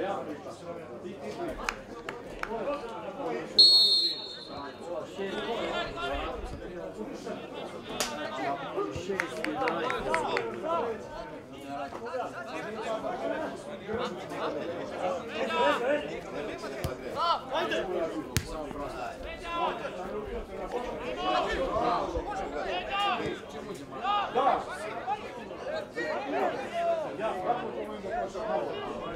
Ja, kako to mogu da kažem?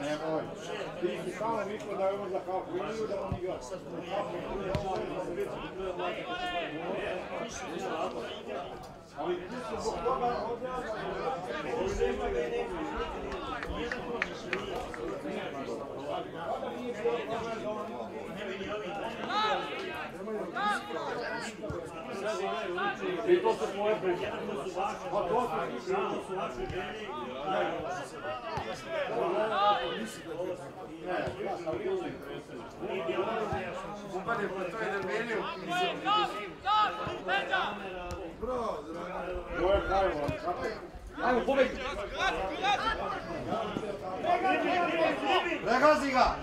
Nemoj. Ti si samo mislio da je ovo za kafu ili da on igra. Za kafu ili da on igra. I to su tvoje priče. Pa to su ti Upade po toj Armeniju. Moje pravilo. Ajmo, pobedi. Ga!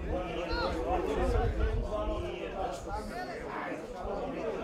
Centar! Tvoj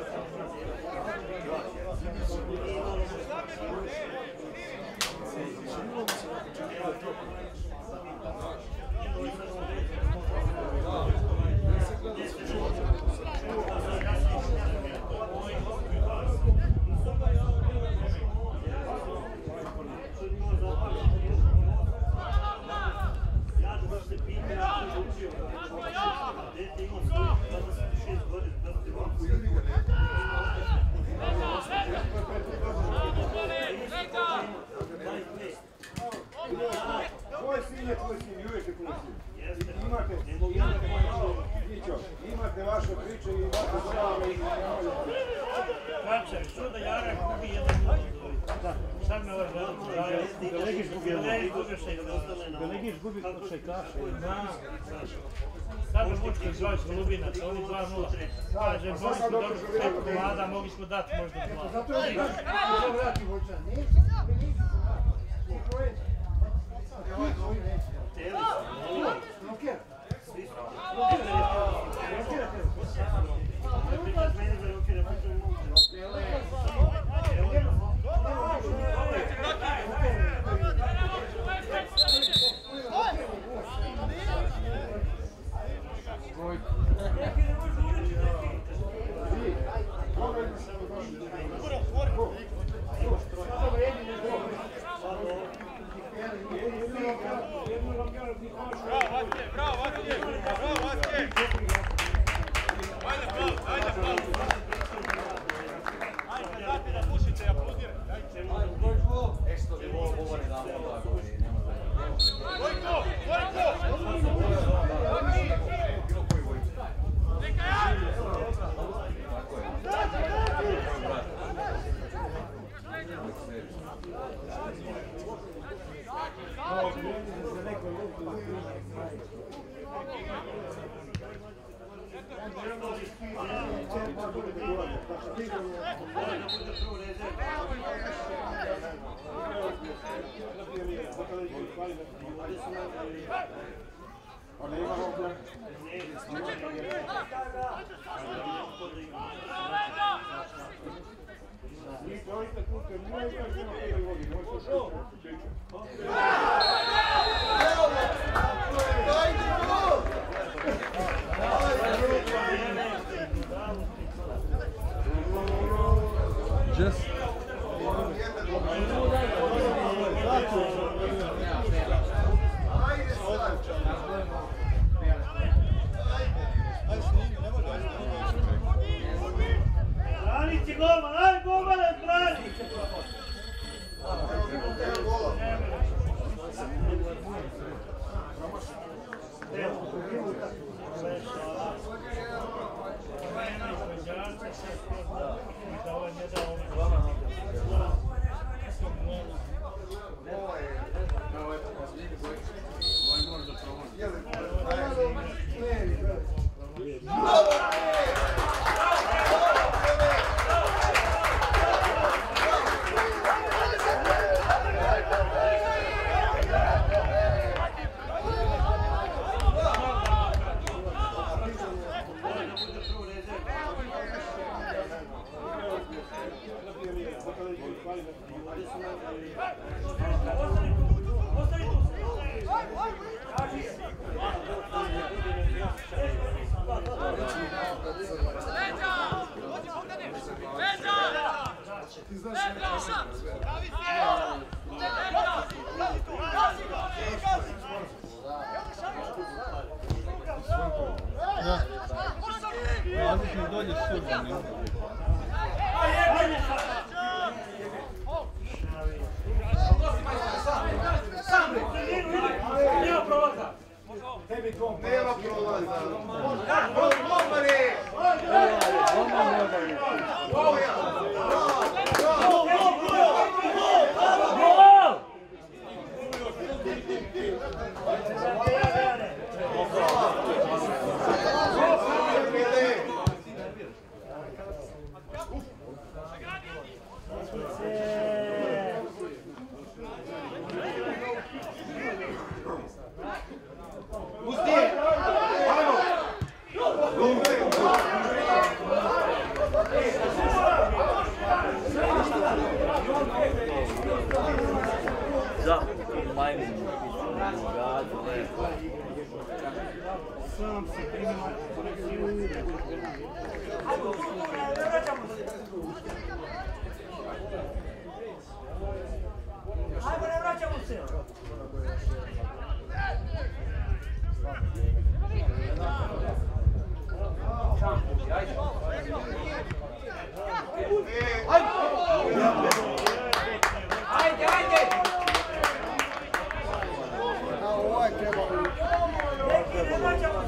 vraćamo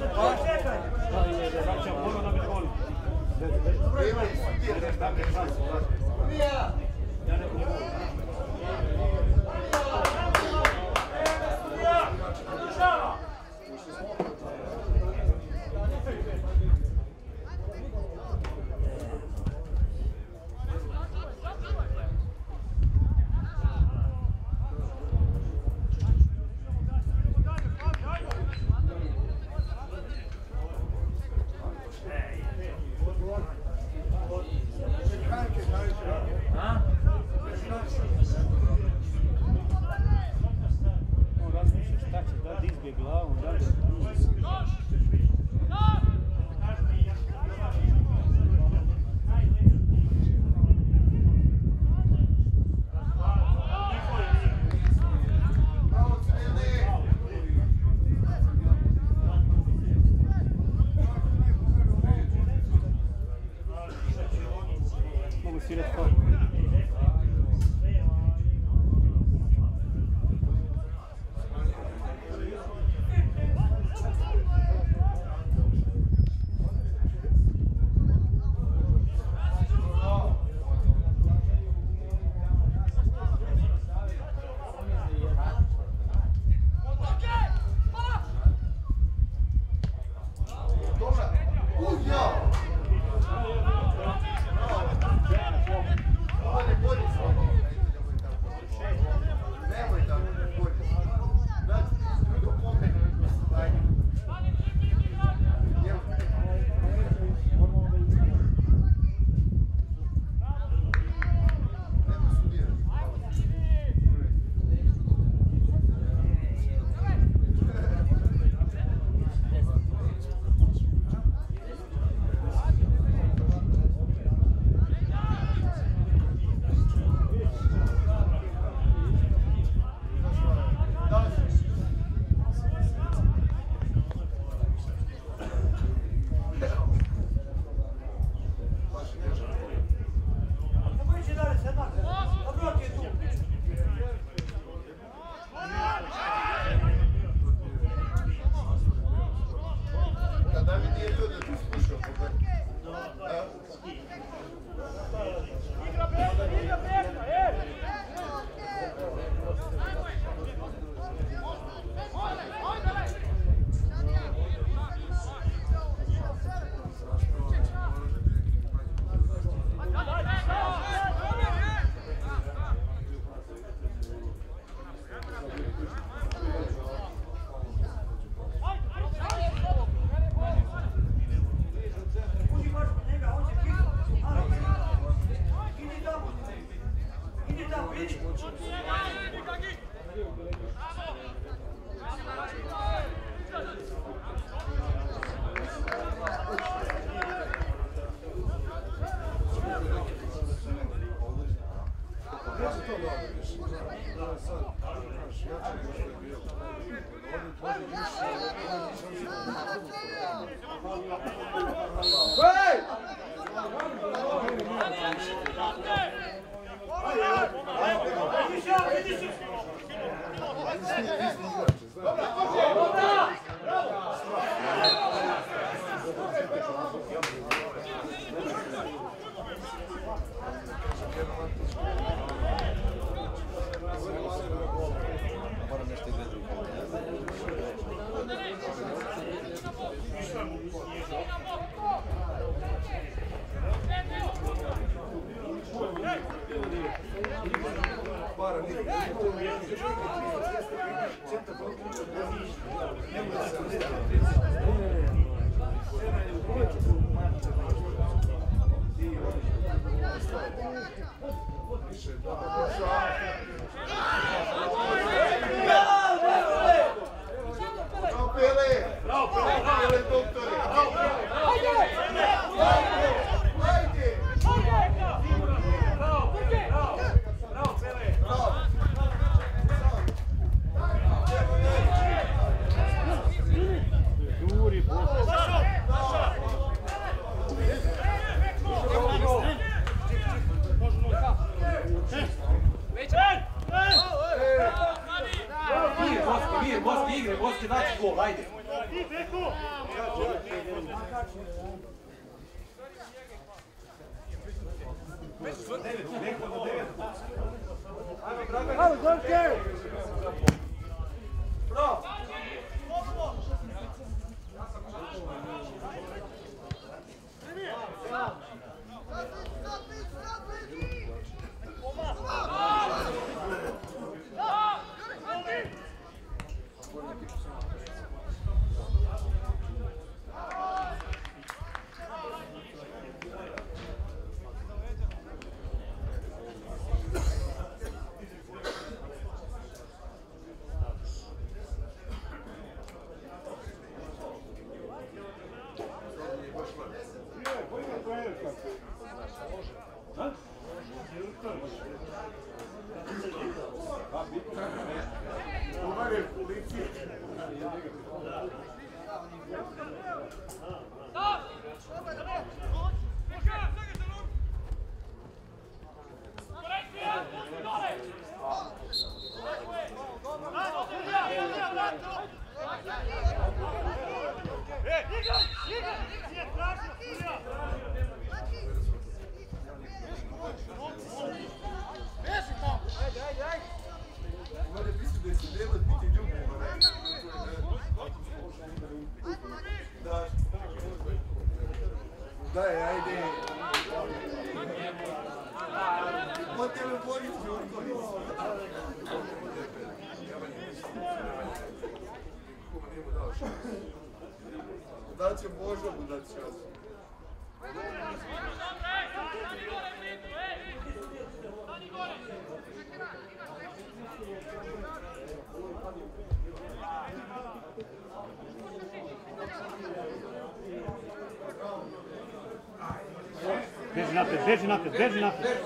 Beži napred, beži napred, beži napred.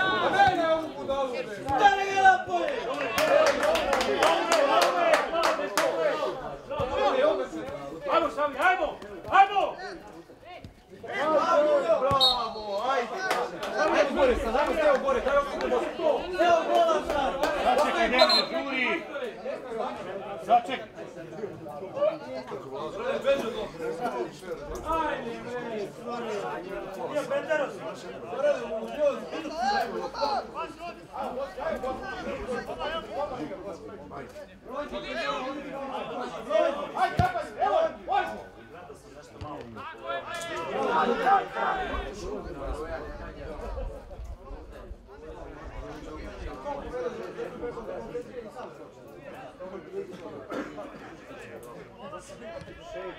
A mene ovu budalu ne. Ajmo, Šavi, ajmo! Ajmo! Bravo, ajde. Ajde gore, sad, ajmo Steo gore, daj ovdje Boski. Steo gola sad. Sačekaj, Devne, žuri! Sačekaj! Ajde.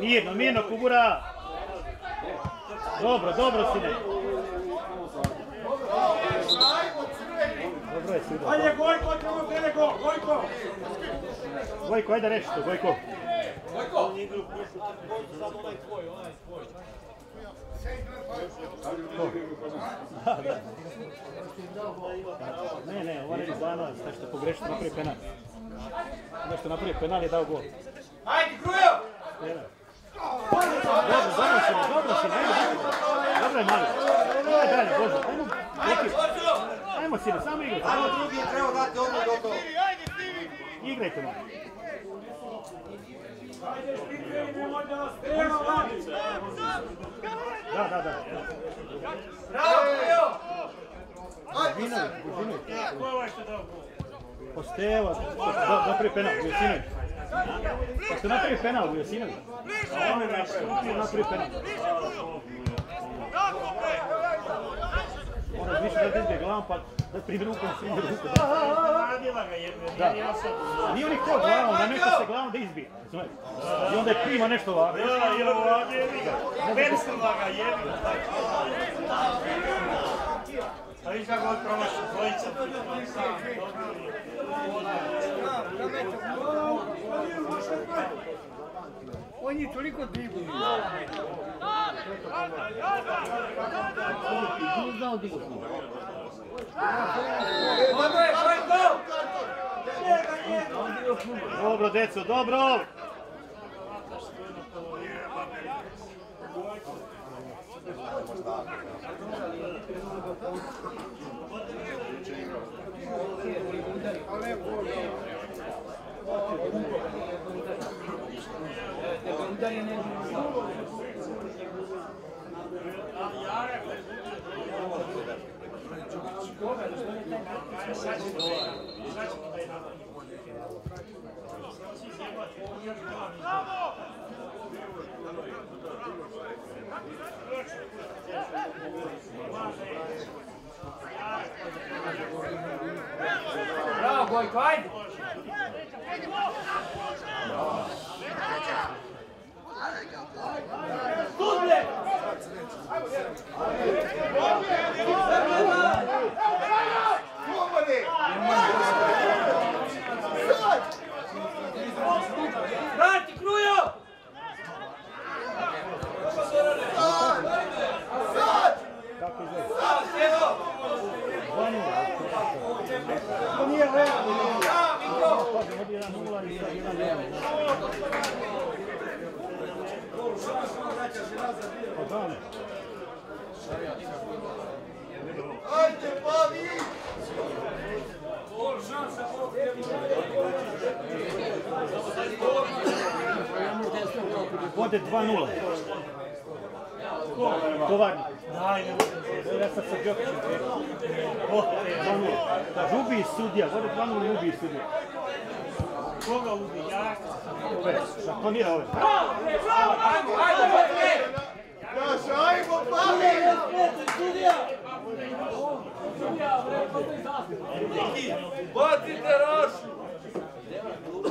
Mirno, mirno, Kubura. Dobro, dobro, sine. Dobro je sudao. Ajde, Gojko, ćemo Teleko, Gojko! Gojko, ajde reši to, Gojko. Gojko! Ne, ne, ovo ne Zanovac, taj što pogrešio napravi penal. Onda što napravi penal je dao gol. Ajde! Penal. Dobro, dobro si, dobro si, dobro je mali. Ajde dalje, Bože, Ajde, Božo! Ajmo sine, samo igrajte. Ajmo drugi je trebao dati odmah do toga. Igrajte malo. Da, da, da. Bravo, Krujo! Božinović, Božinović. Ko je ovaj što dao gol? Posteva, da, napravi penal, Vujasinović. Pa što napravi penal, Vujasinović. On je napravi, penal. Moraš više da dizbe glavom, pa da primi rukom, primi rukom. Radila ga Da. nije ja sad. Nije on ih to glavom, namješta se glavom da izbije. I onda je prima nešto ovako. Ja, i ovo jebi ga. Pensila ga, jebi ga. A vidiš kako on promaši, dvojica. On je toliko dribli. Dobro je, Gojko! Dobro, deco, dobro! Bravo, Gojko, ajde! Vrati, To nije realno. Bravo, Miko! Pazi, vodi 1-0 i sad 1-0. Pa da, ne. Vode 2-0. Tovarnik. Daj, ne. Ja sad sa Đokićem. 2-0. Kaže, ubij sudija. Vode 2-0 i ubij sudija. Koga ubi? Ja? Ove, šampionira ove. Ajmo, ajmo, Gojko! Bacite Rašu! Jara gubi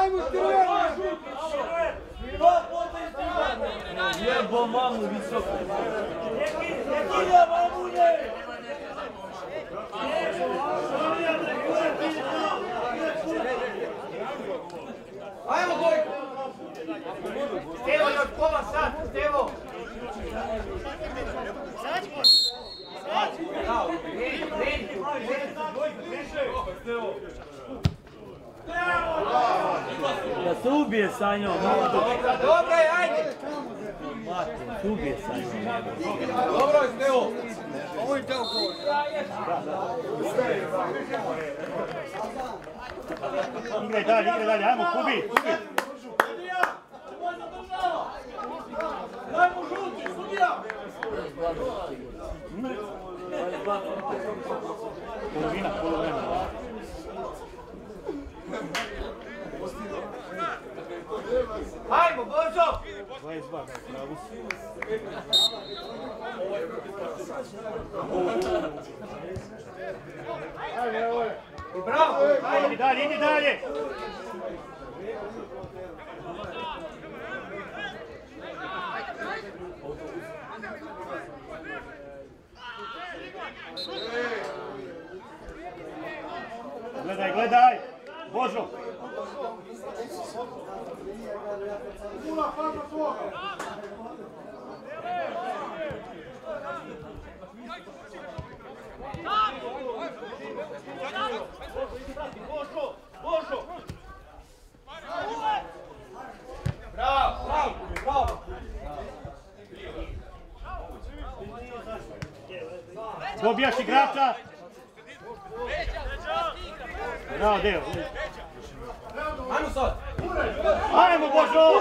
Daj mu struja! Jebo vamo visoko. Ajmo Gojko! Stevo, još pola sat, Stevo! Se ubije sa njom. Dobro je, ajde! Se ubije sa njom. Dobro je, Stevo! Ovo je teo gol. Igraj dalje, igraj dalje, ajmo, Kubi, Kubi. Polovina, polovina. Hajmo, Božo! 22, da je pravo si. Bravo! Dalje, idi dalje. Gledaj, gledaj. Božo. Bravo, bravo, bravo! Dobijaš igrača. Bravo, Deo. Ajmo sad! Ajmo, Božo!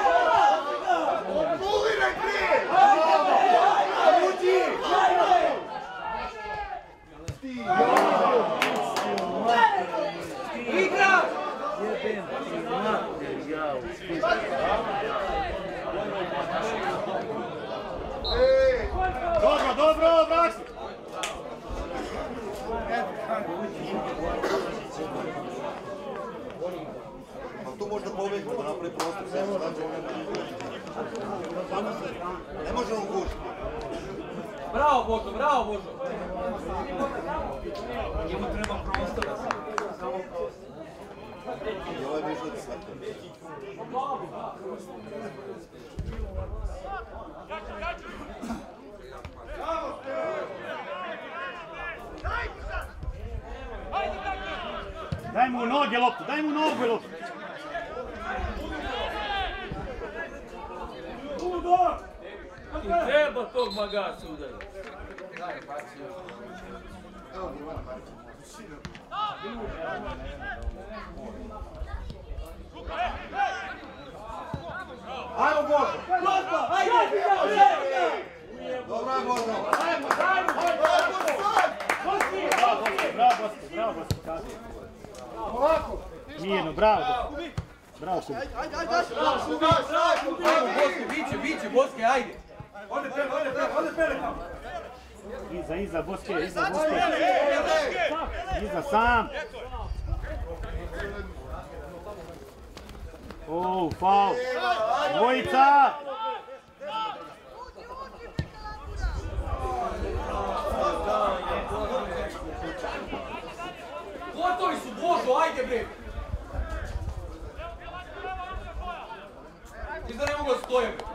Igra! Jebem ti mater, ja u Dobro, dobro, vrati. Ali tu možda pobegne, da napravi prostor. Ne može on gušiti. Bravo Božo, bravo Božo! Njemu treba prostora. Samo prostor. I ovaj bi išao. Daj mu noge loptu, daj mu u nogu loptu. Treba tog magaca udariti. Ajmo Božo! Dobro je Božo. Bravo, Bosko, bravo, Bosko, kako? Mirno, bravo, Bosko. Bravo, Kubi. Ajmo Boske, biće, biće, Boske, ajde! Ode pele, ode pele, ode pele tamo! Iza, iza, Boske, iza, Boske. Iza, sam. O, faul. Dvojica. Gotovi su, Božo, ajde bre! Mislim da ne mogu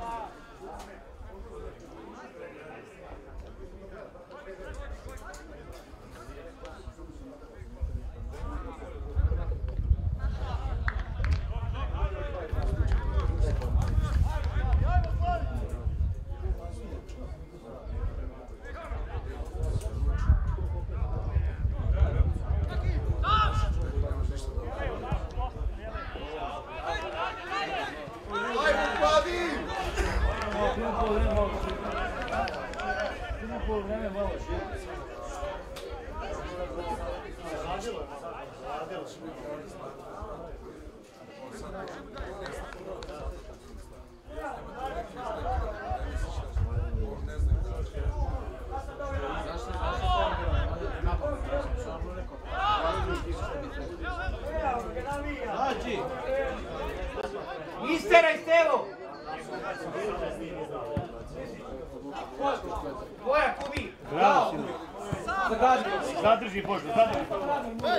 Później, później. Zadaj.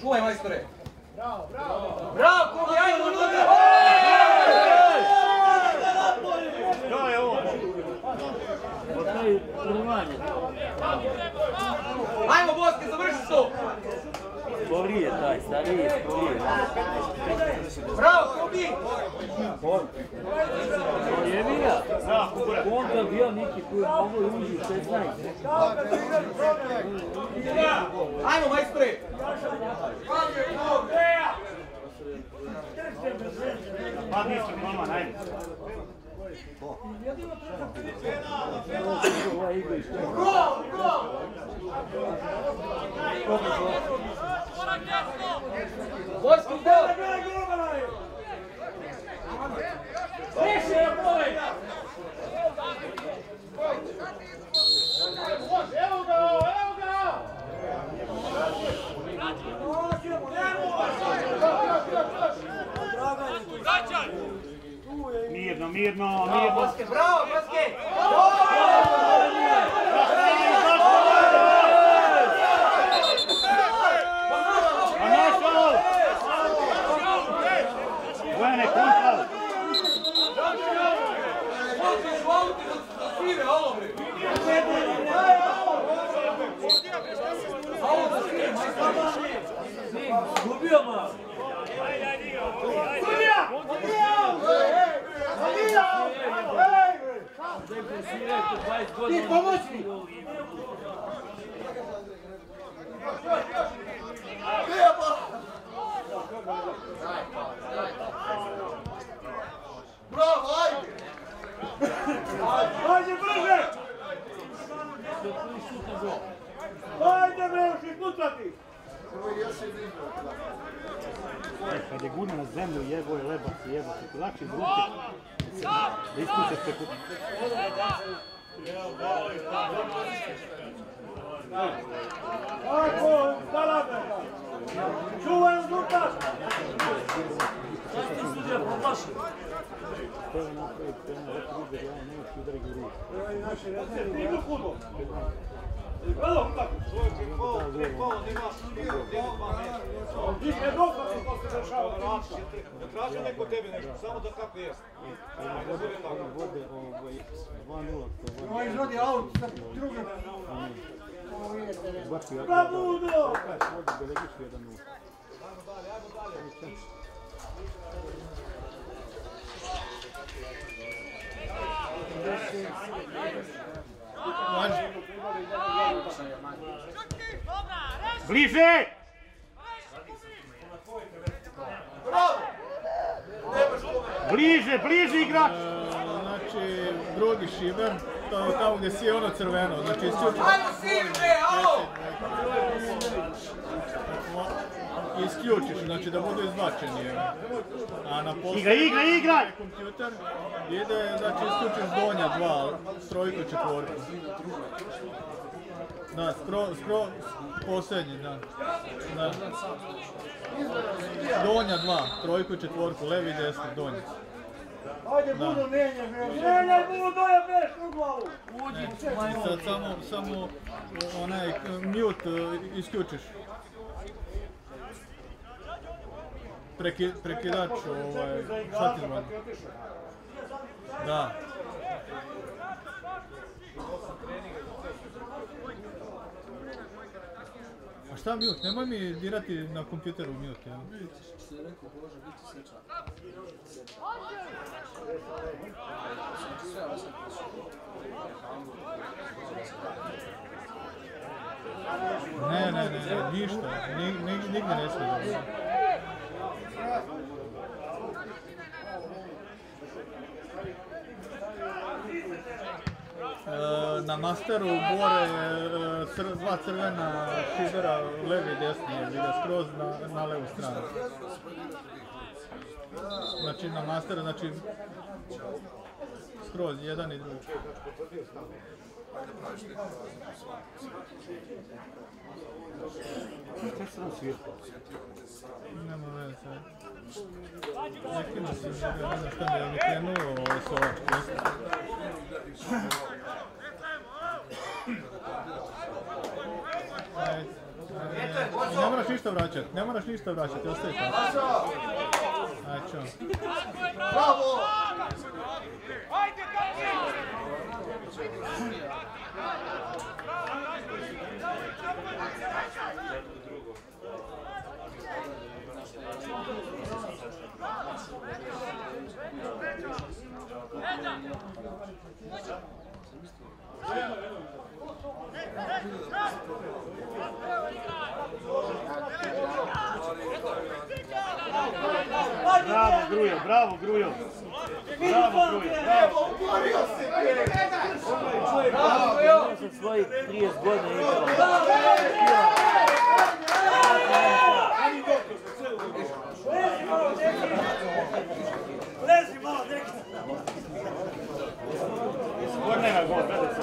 Čuvaj, majstore. Bravo, unutra! Je ovo. Ostaje trvanje. Ajmo, završi to! Sporije taj, stariji, sporije. Bravo, Kubi! On ga bio neki mogu i uđi u 16. Ajmo, majstore! Padni Ova igra i što? Boski, gol! Mirno, mirno, mirno. Boske, bravo, Boske! A naš gol! Bojane, kontra. Boske, švalu ti da svire, alo, bre! Ajde! Brže! Ajde bre, još i pucati! Kad je gurno na zemlju, jebo je lebac, jebo se. Lakše izvuče. Da ispucaš preko... Tako, ga! Čuvaj Lukas! Treba napraviti penal, eto vidi da ja nemoći udari ga u ruku. Idu futbol! Bravo, tako! Više je dobro što se dešava na Ačka. Ne traži neko tebi nešto, samo da kako jeste. Oni vode 2-0. to Ovo izvodi aut sa druge. Baš je Bravo, Udo! Vodi Belegišu 1-0. Bliže! Bliže, bliže igrač! Znači, drugi šiber, to je tamo gdje si ono crveno, znači isključiš, Ajmo, Siri, bre, alo! isključiš, znači da budu izbačeni. A na poslu Igra, igra, igra! kompjuter ide, znači isključiš donja dva, trojku, četvorku. Da, skro, skro, posljednji, da. da. Donja dva, trojku, četvorku, levi i desni, donji. Ajde, Budo, menjaj, bre! Menjaj, Budo, je bre, u glavu! I sad samo, samo onaj mute e, isključiš. Preki, prekidač ovaj, šatilman. Da. A šta mute? Nemoj mi dirati na kompjuteru mute. Ja. Ne, ne, ne, ništa. Ni, ni, nigdje ne smije. da bude. Na masteru bore e, cr- dva crvena šibera, levi i desni je bilo skroz na, na levu stranu. Znači na masteru, znači skroz jedan i drugi. Nema veze. Ne moraš ništa vraćati, ne moraš ništa vraćati, ostavi tako. Ajde, čao. Bravo! Bravo Grujo, bravo Grujo. Bravo Grujo, bravo. Ja sam svojih 30 godina igrao. Kornera gol, gledaj se.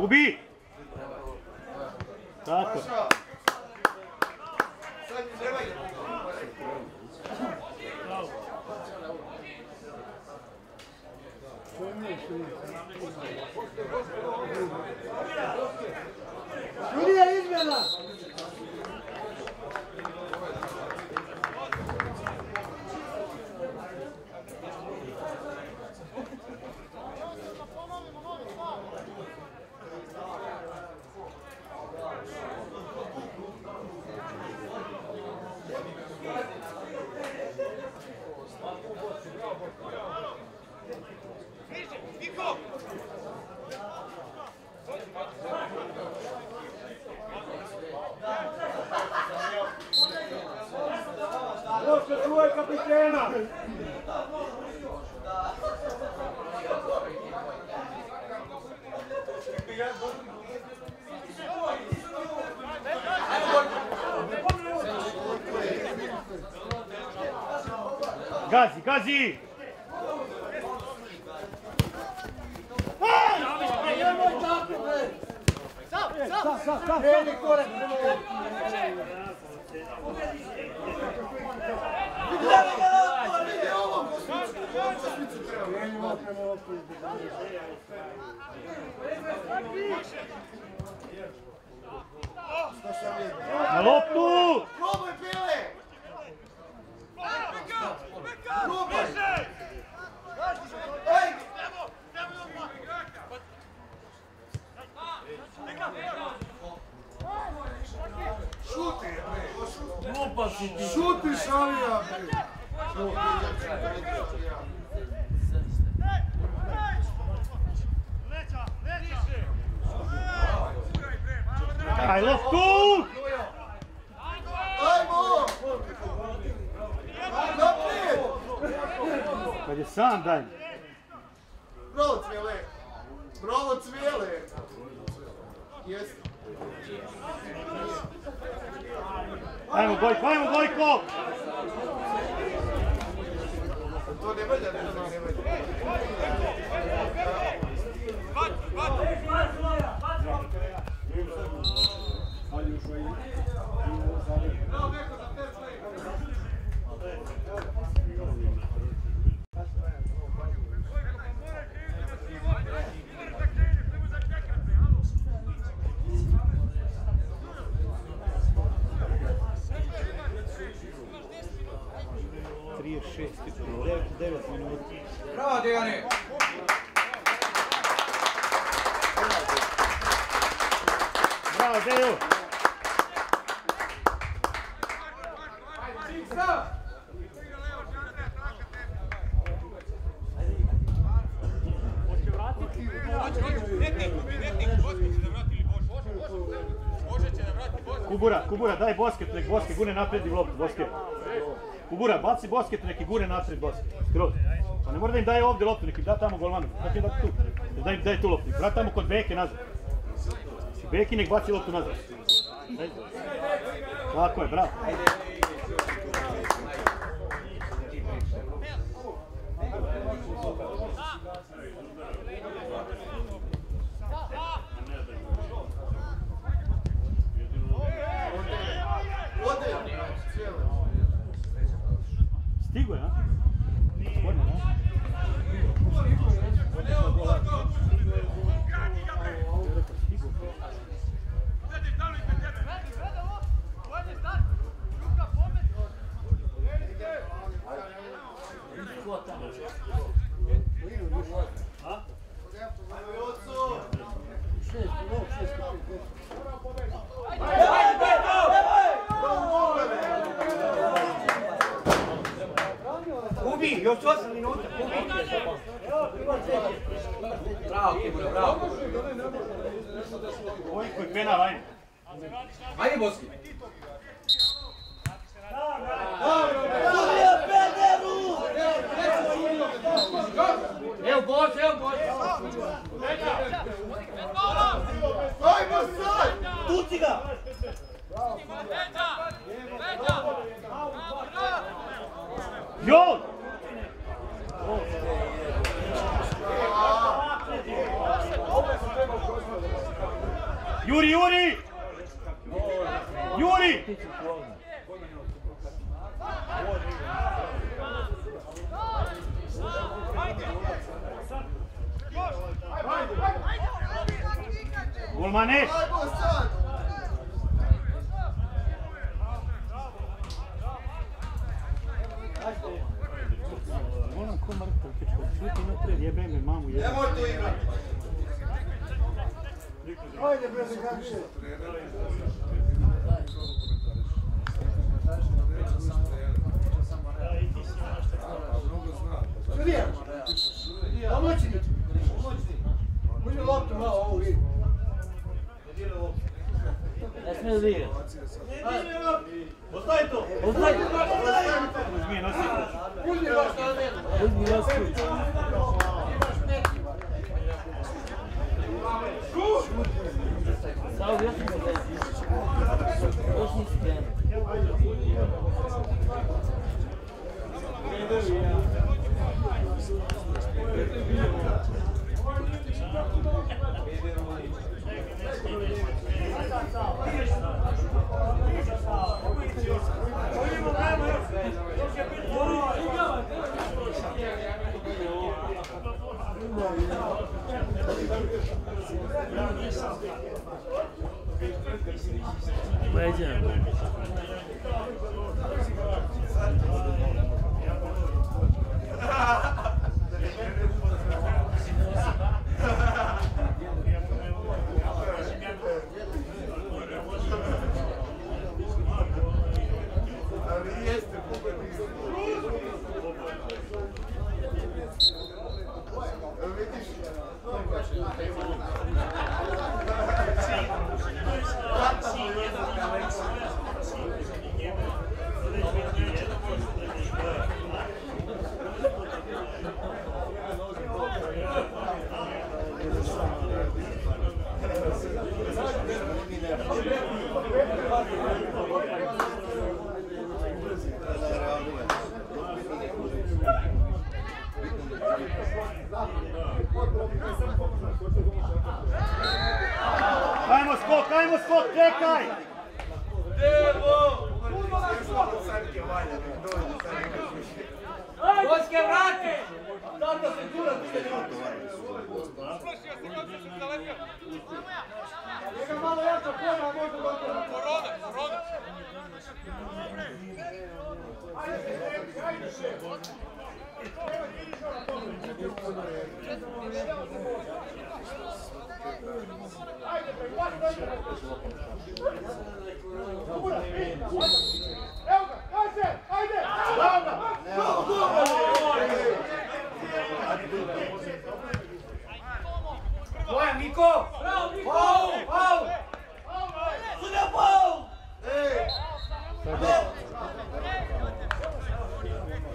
Kubi! Tako. Sudija izmjena! porta pequena! Gazi, Gazi! Vai! Salve, salve! Salve, salve! Ele, coração! Na loptu! Probaj, Pile! Probaj! Ej! Glupa si ti. Šuti, šalija, bre! Daj loptu! Ajmo! Naprijed! Kad je sam daj. Bravo, Cvijele! Bravo, Cvijele! Jeste. Ajmo Gojko, ajmo Gojko! To ne valja, ne valja, ne valja. 9 minuta. Bravo, Dejane! Bravo, Deju! Kubura, Kubura, daj bosket, nek Boske gune naprijed i loptu, Boske. Kubura, baci bosket, neki gure naprijed, Boske. Skroz. Pa ne mora da im daje ovdje loptu, neki da tamo golmanu. Kako im dati tu? Daj, daj tu loptu. Vrat tamo kod Beke nazad. Beki nek baci loptu nazad. Tako je, bravo. Stigo je, a? Sporno, a? Ubi, još 8 minuta. Bravo, Kibura, bravo! Ovo je koji penal, ajde. Ajde, Boski! Se tura ti Njega malo jača pojma, može gotovo. Evo ga, ajde, ajde! Bravo ga! Bojan, Niko! Faul, faul! Sudja faul!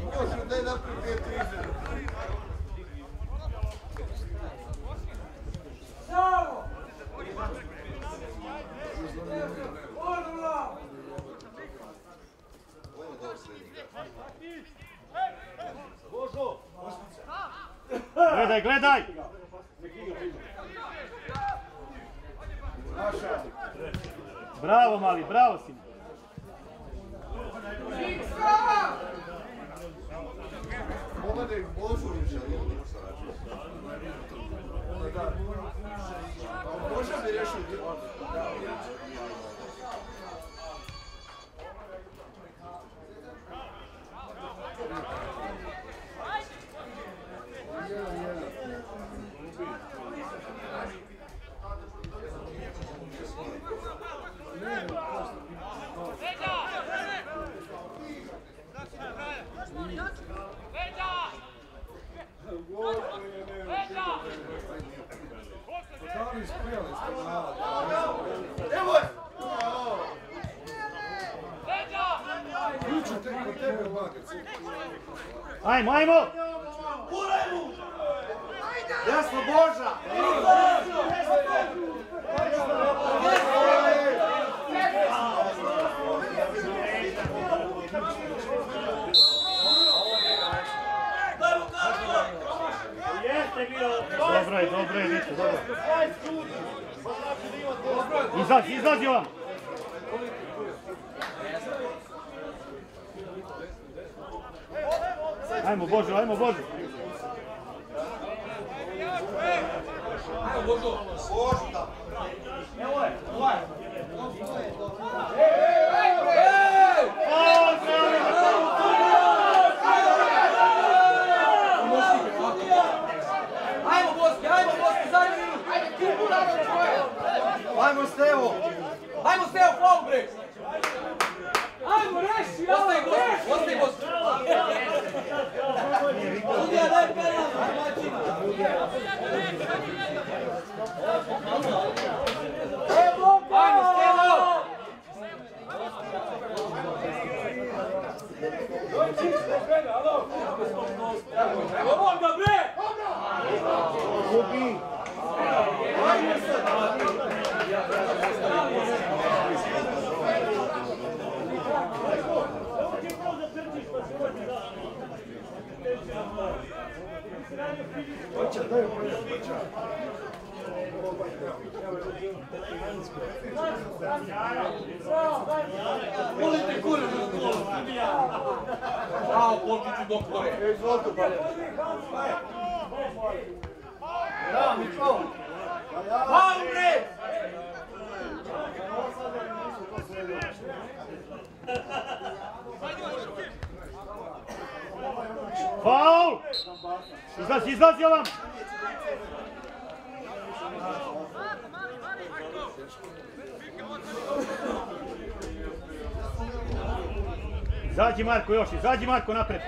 Može, daj naprijed pet trizer. Gledaj, gledaj! Bravo mali, bravo si. Pogledaj, Božu više. Ajmo, ajmo! Jasno, Boža! Dobro je, dobro je, Vicu, dobro. Izađi, izađi vam! Ajmo Bože, ajmo Bože! Ajmo, Boski, ajmo, Boski, zadnji minut! Ajde, ti burano tvoje! Ajmo, Stevo! Ajmo, Steo, faul, bre! Ajmo, reši, Ostaje Boski, ostaje Boski! Sudija, daj penal, domaćina! Ajmo, Stevo! Evo ga, bre! Volite kurac na stolu! Bravo, Polkiću, doktore! Bravo, Mičko! Faul, bre! Faul! Izlazi, izlazi vam! Izađi Marko još, izađi Marko napred.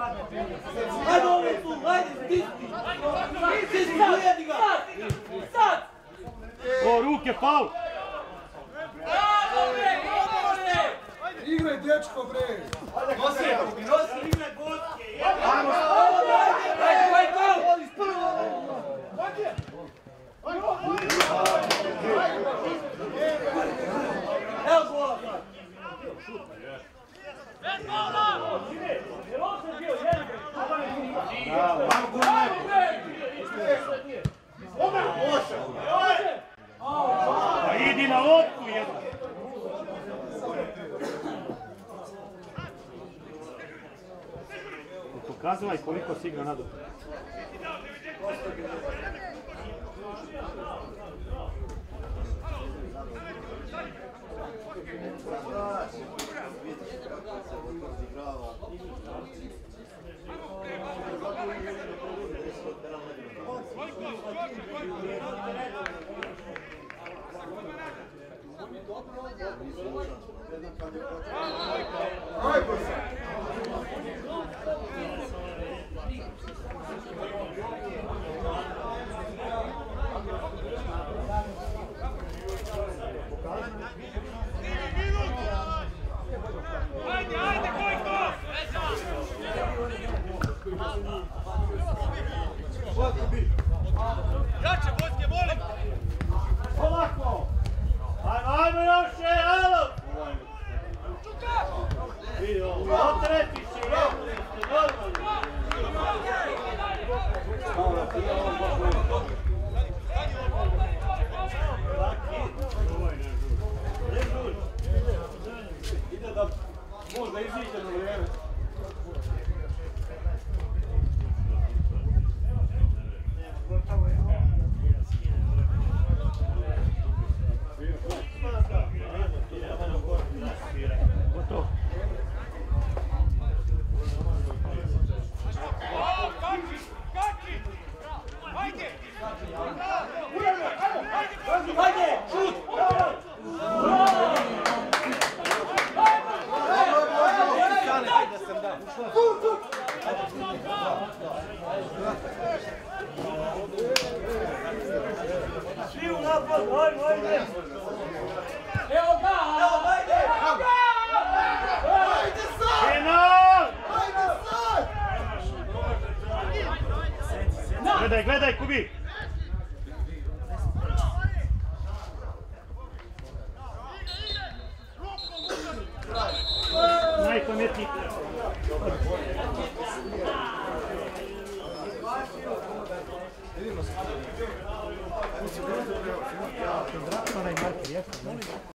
Ajde, ovo tu, ajde, stisni! Stisni, ujedi ga! Sad! O, ruke, faul! Bravo, bre, bre! Igraj, dečko, bre! Nosi, nosi! Ajmo, ajde, ajde, ajde, faul! Evo gola! Pa idi na loptu jednu. Pokazala koliko si igra nadal. Ajde se.